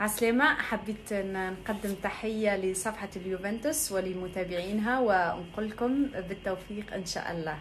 عسلامة حبيت أن نقدم تحية لصفحة اليوفنتوس ولمتابعينها ونقول لكم بالتوفيق إن شاء الله.